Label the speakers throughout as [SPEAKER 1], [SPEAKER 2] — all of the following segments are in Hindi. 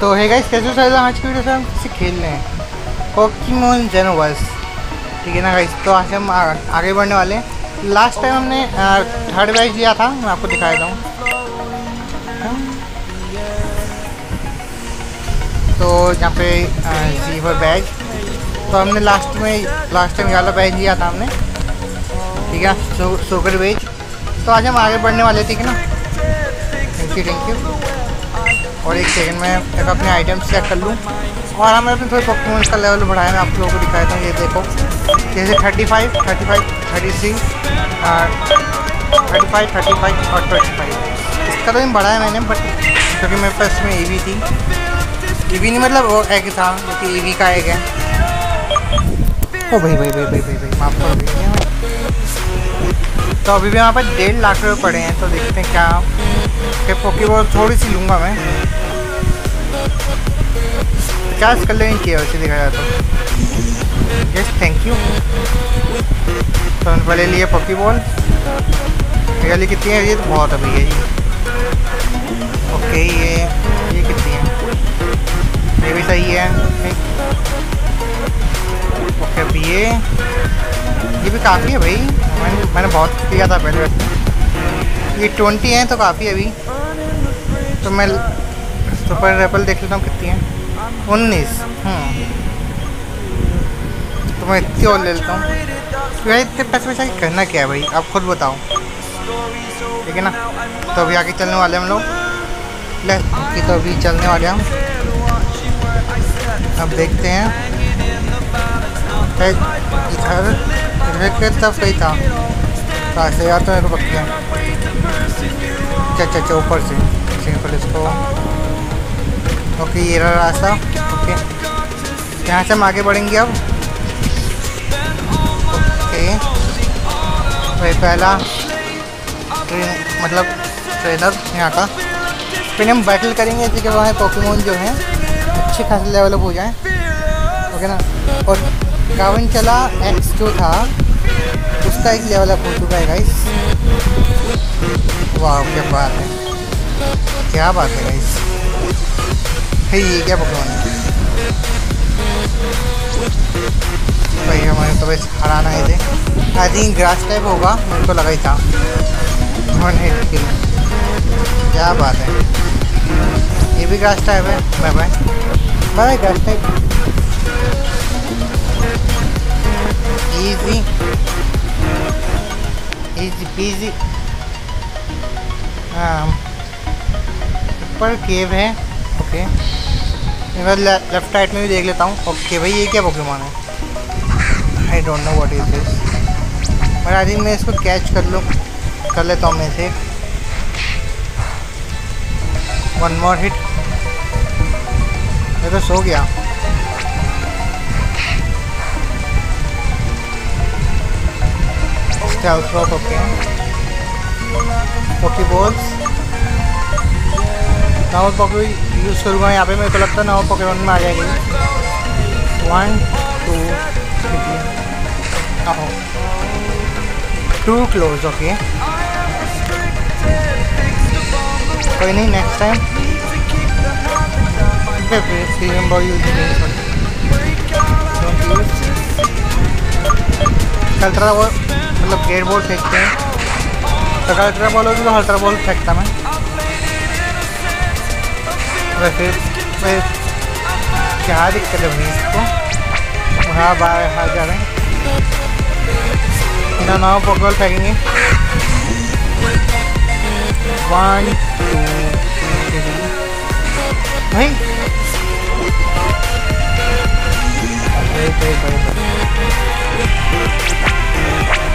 [SPEAKER 1] तो है गाइस कैसे चल रहा आज की वीडियो से हम किसी खेल रहे हैं। पोकीमोन जेनोवर्स ठीक है ना गाइस तो आज हम आगे बढ़ने वाले हैं। लास्ट टाइम हमने थर्ड बैच लिया था मैं आपको दिखा देता हूँ तो यहाँ पे जीवर बैग तो हमने लास्ट में लास्ट टाइम वाला बैच लिया था हमने। ठीक है सो, सोकर वेज तो आज हम आगे बढ़ने वाले ठीक है ना? थैंक यू थैंक यू और एक सेकंड में एक अपने आइटम्स चेक कर लूँ। और हमने अपने थोड़े परफॉर्मेंस का लेवल बढ़ाया मैं आप लोगों को दिखाया था ये देखो। जैसे thirty five thirty five thirty three thirty five thirty five और ट्वेंटी फाइव इसका तो बढ़ाया मैंने बट क्योंकि मेरे पास में ई थी। ई नहीं मतलब वो एक था क्योंकि ई का एक है। ओ भाई भाई भाई भाई भाई भाई, माफ़ करो तो अभी भी वहाँ पर डेढ़ लाख रुपये पड़े हैं तो देखते हैं क्या। कि पोकी बॉल थोड़ी सी लूँगा मैं। पचास कर लेनी चाहिए वैसे देखा जाए तो यस थैंक यू तो पहले लिए पॉकी बॉल रियली कितनी है? ये तो बहुत अभी है। जी ओके ये ये कितनी है? ये भी सही है। ओके अभी ये ये भी काफ़ी है भाई। मैंने मैंने बहुत किया था पहले। ये ट्वेंटी है तो काफ़ी अभी। तो मैं सुपर रेपल देख लेता हूँ कितनी है। उन्नीस। तो मैं इतनी और ले लेता हूँ। भाई इतने पैसे पैसा करना क्या है भाई? आप खुद बताओ। ठीक है ना? तो अभी आगे चलने वाले हम लोग। ले तो अभी चलने वाले हम। अब देखते हैं। इधर के तरफ़ सही था। कहाँ से यार तो मेरे को पक्की अच्छा अच्छा अच्छा ऊपर से। सिंपल इसको। ओके ये रहा रास्ता। ओके यहाँ से हम आगे बढ़ेंगे अब। ओके भाई पहला ट्रेन मतलब ट्रेनर यहाँ का। फिर हम बैटल करेंगे, जैसे वहाँ पोकेमोन जो हैं, अच्छे खासे लेवल हो जाए। ओके ना? और कावन चला एक्स जो था, उसका एक लेवल अप हो चुका है गाइस वाह क्या बात है। क्या बात है गाइस है ये क्या पोकेमोन है भाई, हमारे तो बस हराना है थे आई थिंक ग्रास टाइप होगा, मेरे को लगा ही था। वन हिट किल क्या बात है। ये भी ग्रास टाइप है। Bye bye bye grass type easy easy PG हाँ ऊपर केव है। ओके मैं लेफ़्ट राइट में भी देख लेता हूँ। ओके भाई, ये क्या पोकेमोन है? I don't know what is this but I think मैं इसको कैच कर लूँ। कर लेता हूँ मैं इसे। वन मोर हिट मैं तो सो गया। Stealth rock okay. पॉके यूज़ करूँगा यहाँ पे मेरे को लगता है नाव पॉकेमोन में आ जाएगी। वन टू थ्री आहो टू क्लोज ओके कोई नहीं नेक्स्ट टाइम रिमेंबर बॉल मतलब गेट बॉल फेंकते हैं। तो अल्ट्रा बॉल होती तो अल्ट्रा बॉल फेंकता मैं। वैसे मैं क्या दिक्कत है भाई इसको? हाँ बाहर हार जा रहे हैं। नौ पॉकबॉल फेंकेंगे। वन भाई।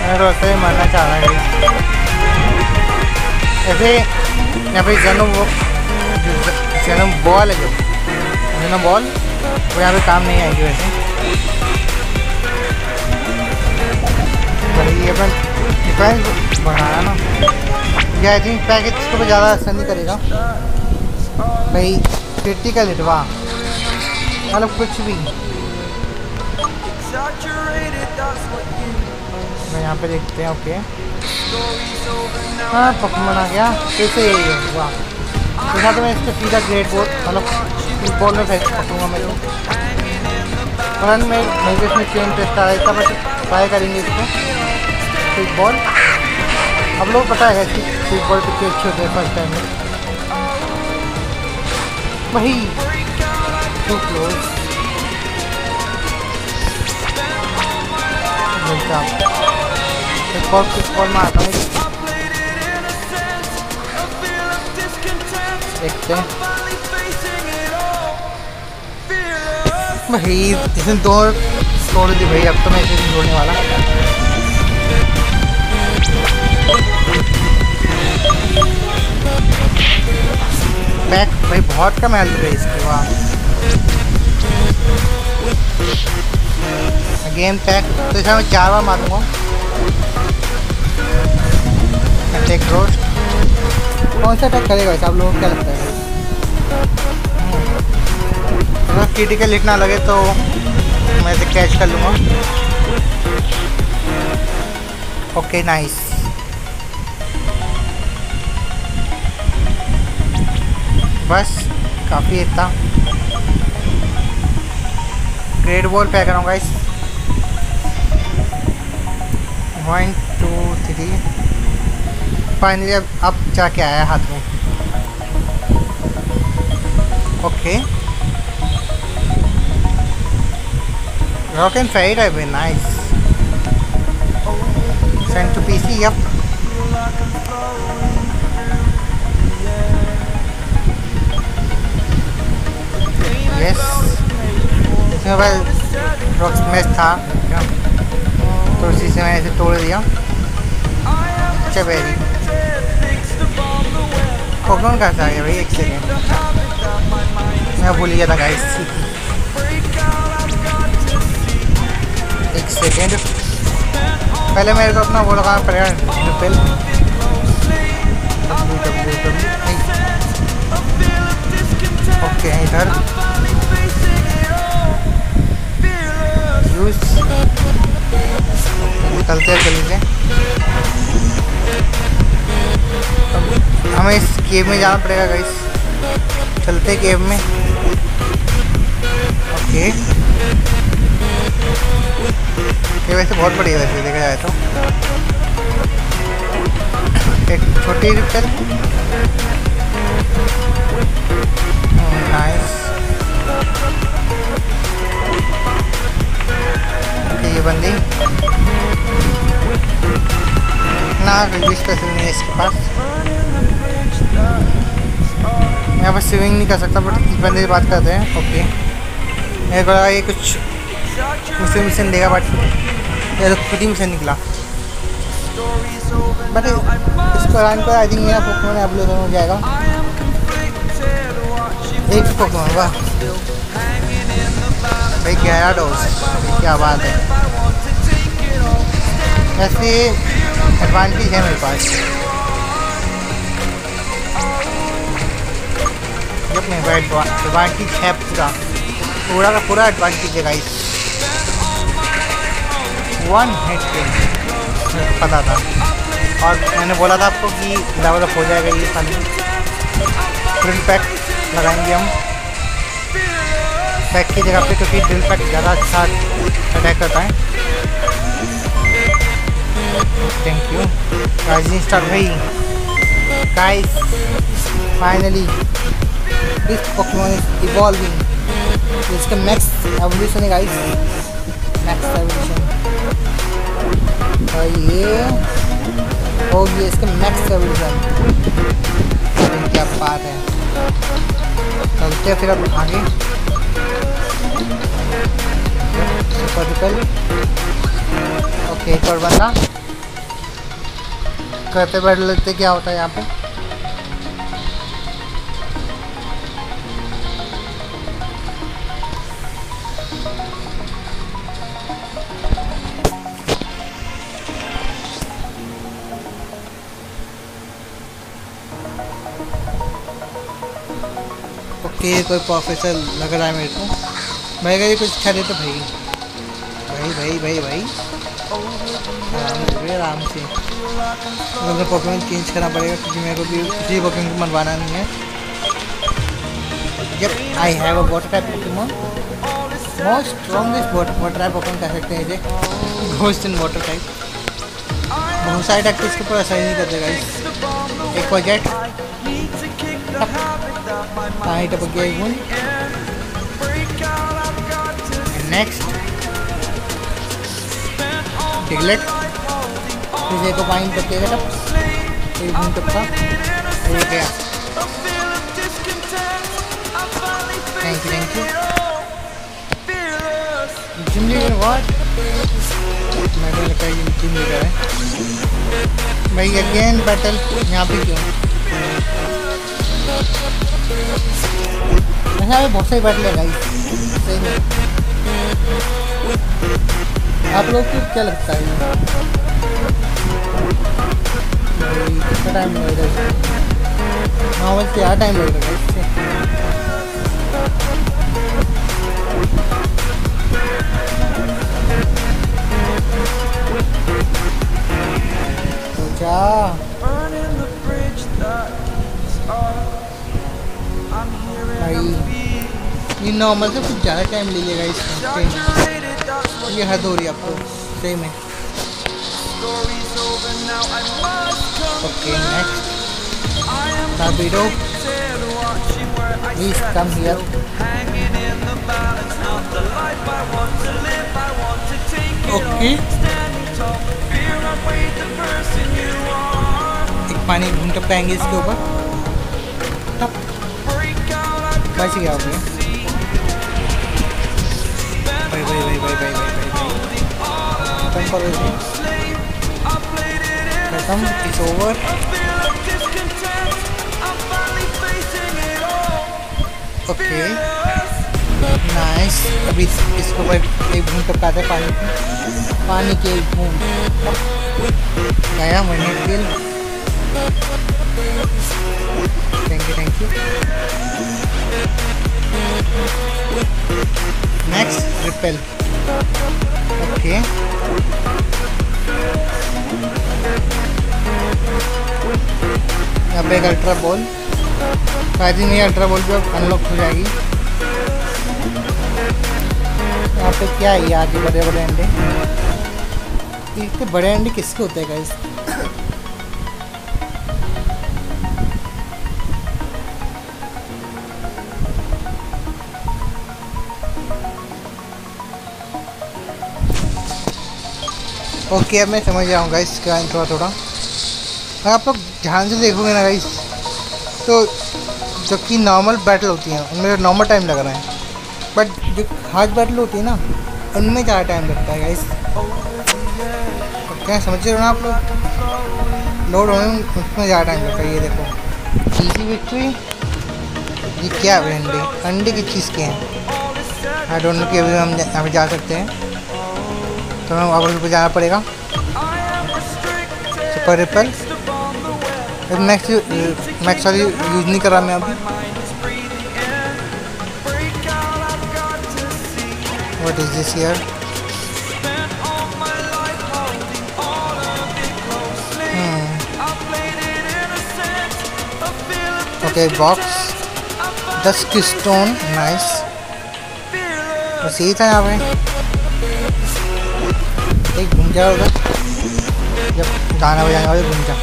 [SPEAKER 1] मैं तो ही मरना चाह रहा है। ऐसे यहाँ पे जनो वो जनो बॉल है जो जनो बॉल वो यहाँ पे काम नहीं आएगी वैसे। ये अपन डिफेंस बढ़ाया ना। ये आई थिंक पैकेज को ज़्यादा असर नहीं करेगा। भाई क्रिटिकल हिटवा मतलब कुछ भी। मैं यहाँ पे देखते हैं ओके हाँ पकमन आ गया। कैसे यही है, वाह। देखा तो मैं इसको सीधा ग्रेट बोर्ड मतलब बॉल में फेंक पकड़ूँगा मैं तो। फन में मेरे इसमें चेन टेस्ट आ रहा था बट ट्राई करेंगे इसको। स्विच बॉल अब लोग पता है कि स्विच बॉल कितने अच्छे होते हैं फ़र्स्ट टाइम में। वही। टू क्लोज एक और स्विच बॉल में आता हूँ। देखते हैं। भाई इसने दो तोड़ दी भाई अब तो मैं इसे छोड़ने वाला। बैक भाई बहुत कम हेल्थ है इसकी वाह गेम पैक तो इसे मैं चार बार मारूँगा। कौन सा अटैक करेगा आप लोगों को क्या लगता है? अगर क्रिटिकल हिट ना लगे तो मैं इसे कैच कर लूँगा। ओके नाइस बस, काफ़ी इतना। ग्रेट बॉल पैक करूँगा इस। वन टू थ्री फाइनली अब अब जाके आया हाथ में। ओके रॉक एंड फेड है be nice send to PC yup yes mobile rock match था तो उसी से मैंने इसे तोड़ दिया अच्छा से आ गया भाई, एक सेकेंड मैं भूल गया था गाइस एक सेकेंड पहले मेरे को अपना वो लगाना पड़ेगा ट्रिपल ओके इधर। निकलते हैं जल्दी हमें इस केव में जाना पड़ेगा गाइस चलते केव में. ओके ये वैसे बहुत बढ़िया वैसे देखा जाए तो. एक छोटी ओके ये बंदी. ना नहीं है इसके पास. यहाँ पर स्विमिंग नहीं कर सकता बट बंदे बात करते हैं। ओके मेरे को ये कुछ मुझसे मिशन देगा बट ये तो खुद ही मिशन निकला। बट इस दौरान पर आई थिंक मेरा पोकेमोन अवेलेबल हो जाएगा। एक पोकेमोन वाह भाई गहरा डोज क्या बात है। ऐसे एडवांटेज है मेरे पास। मेरे पास एडवांटेज है पूरा पूरा का पूरा एडवांटेज है गाइस वन हिट पे पता था। और मैंने बोला था आपको कि लेवल अप हो जाएगा ये खाली ड्रिल पैक लगाएँगे हम। पैक की जगह पे क्योंकि ड्रिल पैक ज़्यादा अच्छा अटैक करता है। थैंक यू राइजिंग स्टार भाई। Guys finally this Pokemon is evolving इसका मैक्स एवोल्यूशन है गाइस मैक्स एवोल्यूशन और ये हो गया इसका मैक्स एवोल्यूशन क्या बात है। चलते फिर अब आगे। ओके एक और बंदा। करते बैठ लेते क्या होता है यहाँ पे? ओके कोई प्रोफेसर लग रहा है मेरे को। मैं कह कुछ खा तो भाई। भाई भाई भाई भाई। आराम से आराम से। मुझे पोकेमोन चेंज करना पड़ेगा, क्योंकि मेरे को भी किसी पोकेमोन को मनवाना नहीं है। जब I have a water type Pokemon most strongest water type Pokemon कह सकते हैं इसे। घोस्ट इन वाटर टाइप बहुत सारे टैक्ट इसके ऊपर असर नहीं करते गाइस एक प्रोजेक्ट पानी टपक गया एक बूंद नेक्स्ट टिगलेट फिर देखो पानी टपकेगा तब एक बूंद टपका हो गया thank you thank you gym leader what मैं तो लगता है जिम लीडर है। भाई अगेन बैटल यहाँ पे क्यों? अच्छा बहुत सही बैटल है में। आप लोग को क्या लगता है? कितना टाइम लगेगा नॉर्मल क्या टाइम भाई। ये नॉर्मल से कुछ ज़्यादा टाइम लीजिएगा इसमें ये हद हो रही है आपको, सही में। Okay next come here okay एक पानी घूम टप पाएँगे इसके ऊपर। टप बच गया ओके भाई भाई भाई भाई भाई भाई भाई खत्म करो इसे खत्म इट्स ओवर ओके नाइस अभी इसको भाई एक बूंद टपकाते पानी पानी के एक बूंद गया money bill thank you thank you next repel okay यहाँ पे एक अल्ट्रा बॉल शायद ही नहीं अल्ट्रा बॉल भी अब अनलॉक हो जाएगी. यहाँ पे क्या है ये आगे बड़े बड़े अंडे इतने बड़े अंडे किसके होते हैं गाइस ओके अब मैं समझ जाऊँगा इसका थोड़ा थोड़ा। अगर आप लोग ध्यान से देखोगे ना गाइस तो जो कि नॉर्मल बैटल होती हैं, उनमें नॉर्मल टाइम लग रहा है। बट जो हार्ड बैटल होती है ना, उनमें ज़्यादा टाइम लगता है गाइस क्या समझ रहे हो ना आप लोग? लोड होने में उसमें ज़्यादा टाइम लगता है, ये देखो। इजी विक्ट्री ये क्या है अंडे? अंडे किस चीज़ के हैं। आई डोंट नो कि अभी हम पे जा सकते हैं। तो हमें वापस ऊपर जाना पड़ेगा सुपर रिपल मैक्स मैक्स वाली यूज़ नहीं करा मैं अभी What is this here? Hmm. Okay, box. Dusk stone, nice. बस यही एक घूम जाओ उधर जब गाना बजाने वाले घूम जा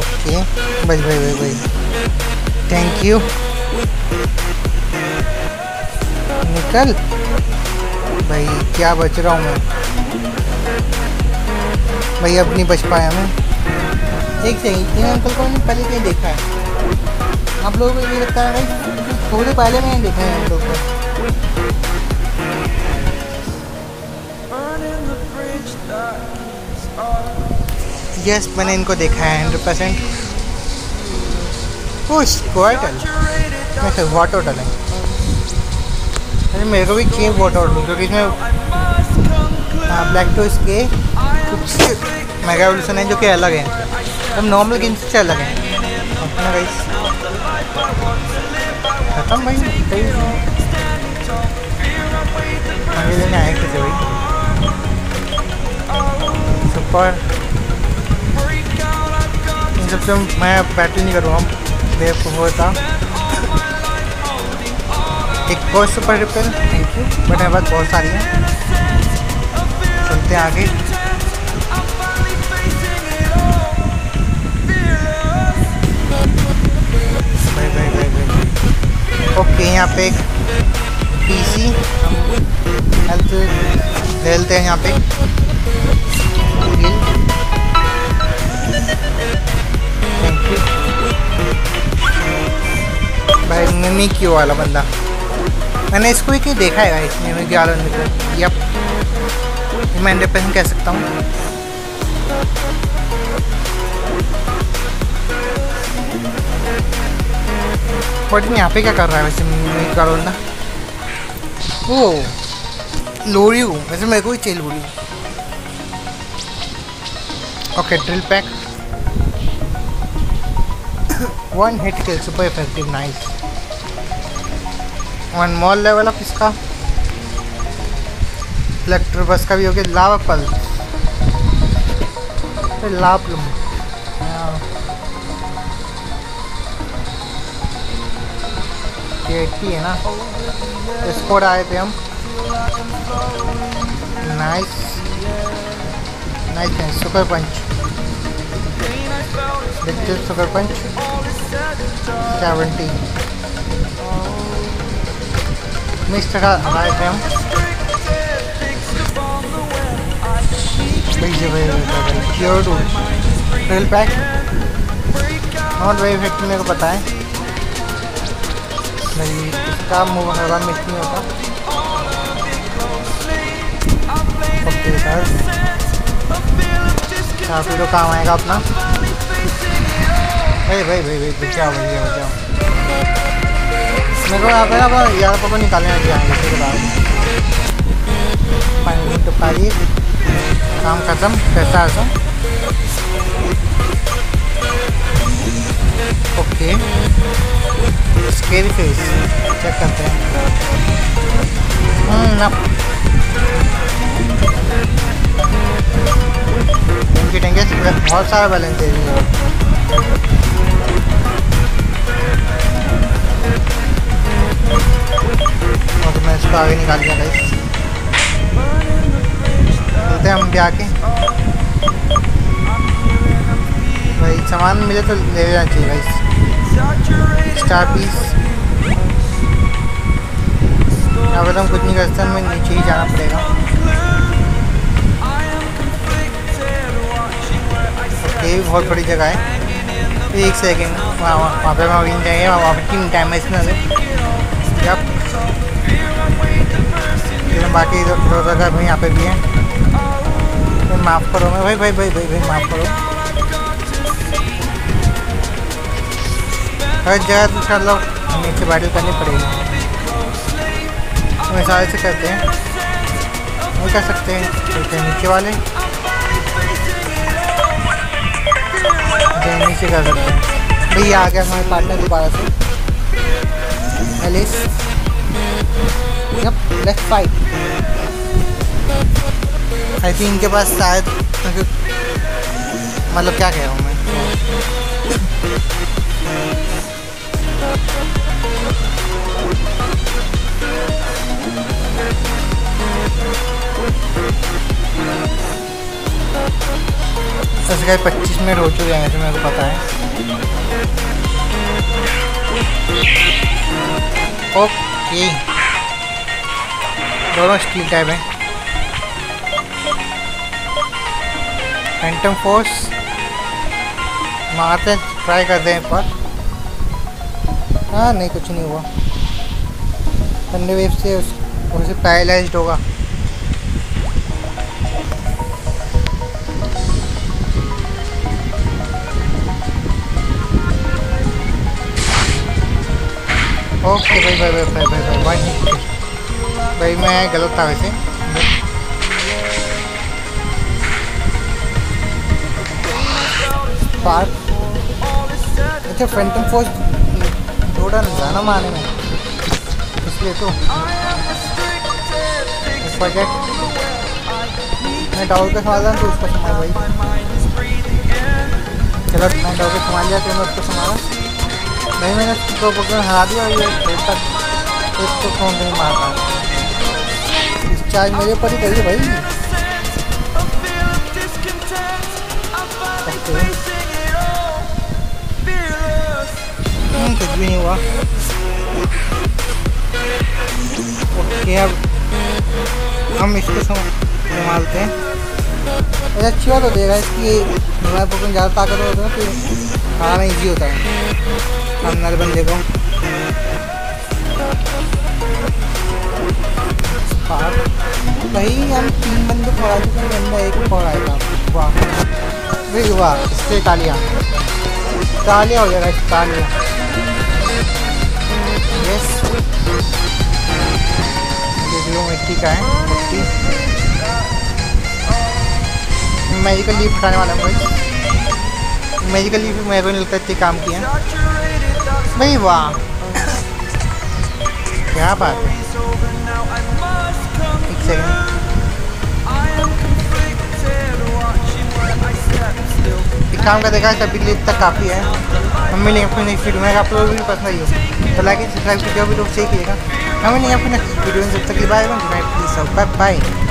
[SPEAKER 1] ओके भाई भाई भाई भाई थैंक यू निकल। भाई, क्या बच रहा हूँ मैं? भाई, अब नहीं बच पाया मैं। एक इन अंकल को मैंने पहले कहीं देखा है। आप लोगों को ये लगता है भाई, थोड़े पहले मैंने देखा है हम लोग को। यस मैंने इनको देखा है हंड्रेड परसेंट वाटल मैं वाटर होटल है अरे, मेरे को भी चाहिए वाटर होटल क्योंकि इसमें ब्लैक टोस्ट के कुछ मेगा एवोल्यूशन है, जो कि अलग है। हम नॉर्मल गेम से अलग हैं। अपना गाइस खत्म भाई आगे लेने आए कैसे भाई सुपर इन सबसे मैं बैटल नहीं करूँगा बेवकूफ़ होता एक और super repel thank you but मेरे पास बहुत सारी हैं। चलते आगे। ओके, यहाँ पे एक पीसी हेल्थ ले लेते हैं यहाँ पे। भाई मिमी क्यों वाला बंदा। मैंने इसको ही क्यों देखा है गाइस मिमी वाला बंदे यप मैं परसेंट कह सकता हूँ। यहाँ पे क्या कर रहा है वैसे? मिमी वाला बंदा ओ लोरी हूँ। वैसे मेरे को ही चाहिए लोरी। Okay drill peck one hit kill super effective nice one mall level up इसका। इलेक्ट्रोबस का भी हो गया, लावा पल। लाभ लूँ। है। ना। स्कोर आए थे हम। नाइस नाइस है सुपर पंच देखते सुपर पंच सेवेंटी मिस टका आए थे हम भाई भाई भाई cure to trail pack not very मेरे को पता है। भाई इसका मूव होगा मिस नहीं होता ओके सर काफ़ी तो काम आएगा अपना। भाई भाई भाई भाई बचाओ भैया बचाओ मेरे को यहाँ पे ना यार पापा निकालने लग जाएँगे इसके बाद पानी तो पारी काम खत्म पैसा ऐसा ओके स्केरी फेस चेक करते हैं ना बहुत सारा बैलेंस रही और मैं इसको आगे निकाल दिया गाइस चलते हम भी आके। भाई, सामान मिले तो ले लेना चाहिए गाइस स्टार पीस यहाँ पर हम कुछ नहीं कर सकते, हमें नीचे ही जाना पड़ेगा। ये भी बहुत बड़ी जगह है। एक सेकेंड वहाँ वहाँ पे वहाँ जाएँगे, वहाँ पे तीन टाइम है इसमें। फिर बाकी दो जगह भी यहाँ पे भी है तो माफ़ करो मैं भाई भाई भाई भाई भाई माफ़ करो हर जगह तो लो नीचे बैटल करनी पड़ेगी हम इशारे से करते हैं नहीं कर सकते हैं चलते हैं नीचे वाले नीचे कर सकते हैं भैया आ गया हमारे पार्टनर दोबारा से Alice yup let's fight I think इनके पास शायद मतलब क्या कह रहा हूँ मैं? ऐसे कहीं पच्चीस मिनट हो चुके हैं ऐसे मेरे को पता है। ओके। दोनों स्टील टाइप हैं। फैंटम फोर्स मारते ट्राई करते हैं बार। हाँ नहीं, कुछ नहीं हुआ। ठंडे वेव से उस पैरालाइज्ड होगा। ओके भाई भाई भाई भाई भाई भाई भाई भाई मैं गलत था वैसे अच्छा फैंटम फोर्स थोड़ा जाना मारने में इसलिए तो मैं डाउट का समाधान तो उसका समाधान भाई चलो मैं डॉगे संभाल लिया तुमने उसको संभाला नहीं मैंने दो पकड़ हरा दिया और ये तक एक तो कौन नहीं मार पाया चार्ज मेरे ऊपर ही करिए भाई। कुछ भी नहीं हुआ। ओके अब हम इसको संभालते हैं। अच्छा अच्छी बात होती है इसकी हमारे पकड़ ज़्यादा ताकत होता है तो खाना ईजी होता है। सामने बंदे को। भाई, हम तीन बंदे बंदा एक वाह। भाई वाह इससे तालियाँ। तालियाँ हो जाएगा तालियाँ। यस मिट्टी का है, मिट्टी। मेडिकल लीव खाने वाला हूँ भाई मेडिकल लीव मेरे को नहीं लगता इतनी काम किया भाई, वाह। क्या बात है। सेकंड काम का देखा के लिए इतना काफ़ी है। हम मिलेंगे अपने नेक्स्ट वीडियो में आप लोगों को भी पसंद आई हो तो लाइक सब्सक्राइब करके भी लोग सही कीजिएगा हम मिलेंगे अपने नेक्स्ट वीडियो में जब तक बाय बाय बाय